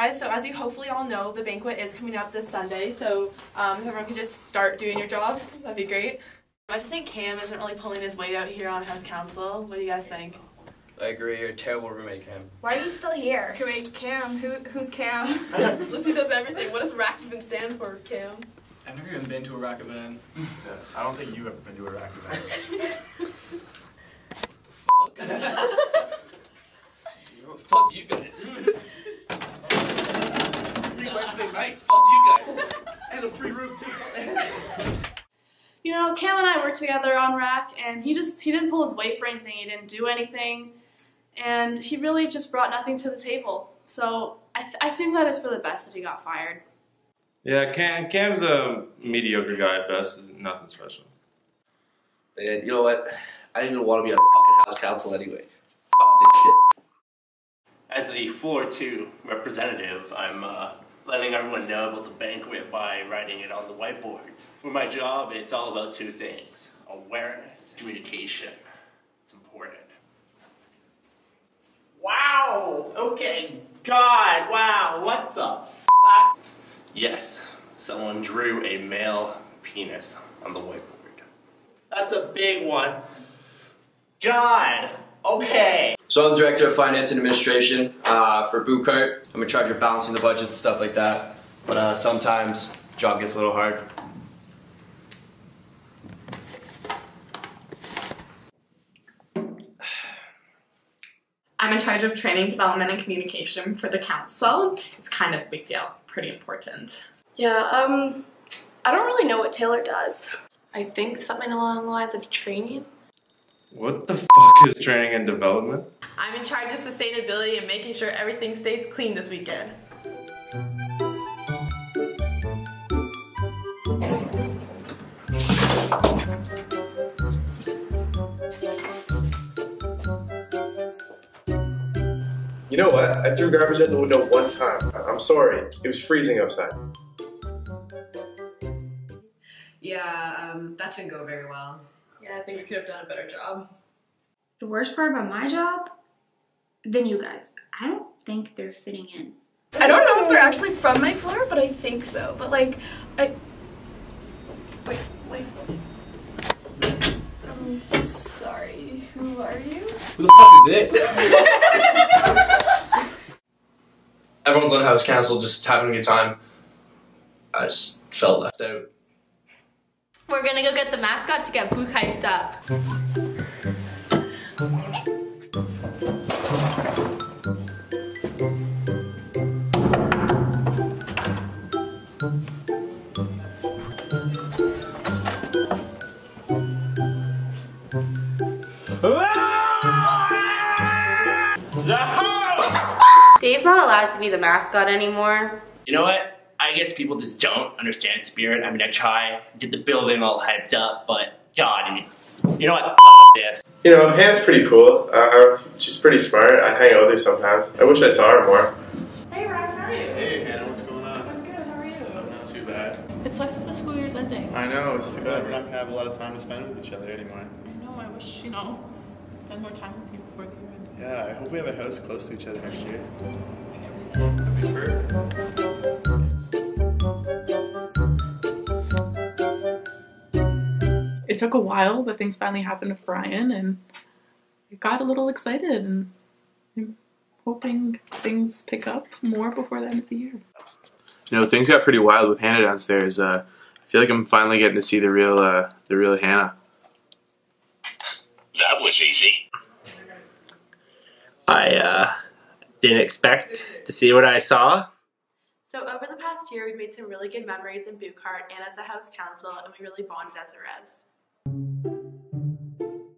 guys, so as you hopefully all know, the banquet is coming up this Sunday, so um, if everyone could just start doing your jobs, that'd be great. I just think Cam isn't really pulling his weight out here on House Council. What do you guys think? I agree, you're a terrible roommate, Cam. Why are you still here? Okay, wait, Cam, who, who's Cam? Lizzie does everything. What does RAC even stand for, Cam? I've never even been to a RAC event. Yeah, I don't think you've ever been to a RAC event. Fuck you guys. Free Wednesday nights. Fuck you guys. And a free room too. You know, Cam and I worked together on RAC, and he just he didn't pull his weight for anything. He didn't do anything, and he really just brought nothing to the table. So I, th- I think that is for the best that he got fired. Yeah, Cam, Cam's a mediocre guy at best. Nothing special. And you know what? I didn't even want to be on fucking house council anyway. Fuck this shit. As the floor two representative, I'm uh, letting everyone know about the banquet by writing it on the whiteboards. For my job, it's all about two things awareness, communication. It's important. Wow! Okay, God, wow, what the fuck? Yes, someone drew a male penis on the whiteboard. That's a big one. God, okay. So I'm director of finance and administration uh, for Bouckaert. I'm in charge of balancing the budgets and stuff like that. But uh, sometimes job gets a little hard. I'm in charge of training, development, and communication for the council. It's kind of a big deal, pretty important. Yeah, um, I don't really know what Taylor does. I think something along the lines of training. What the fuck is training and development? I'm in charge of sustainability and making sure everything stays clean this weekend. You know what? I threw garbage out the window one time. I- I'm sorry. It was freezing outside. Yeah, um, that didn't go very well. Yeah, I think we could have done a better job. The worst part about my job? than you guys. I don't think they're fitting in. I don't know if they're actually from my floor, but I think so. But like, I. Wait, wait. I'm sorry. Who are you? Who the fuck is this? Everyone's on house council, just having a good time. I just felt left out. We're gonna go get the mascot to get Bouck hyped up. Dave's not allowed to be the mascot anymore. You know what? I guess people just don't understand spirit. I mean, I try, get the building all hyped up, but God, I mean, you know what? F- this. You know, Hannah's pretty cool. Uh, she's pretty smart. I hang out with her sometimes. I wish I saw her more. Hey, Ryan, how are you? Hey, Hannah, what's going on? I'm good, how are you? Not too bad. It sucks that the school year's ending. I know, it's too bad we're not gonna have a lot of time to spend with each other anymore. I know, I wish, you know, spend more time with you before the year ends. Yeah, I hope we have a house close to each other next year. Took a while, but things finally happened with Brian, and I got a little excited, and I'm hoping things pick up more before the end of the year. You know, things got pretty wild with Hannah downstairs. Uh, I feel like I'm finally getting to see the real, uh, the real Hannah. That was easy. I uh, didn't expect to see what I saw. So over the past year, we've made some really good memories in Bouckaert and as a house council, and we really bonded as a res. Thank you.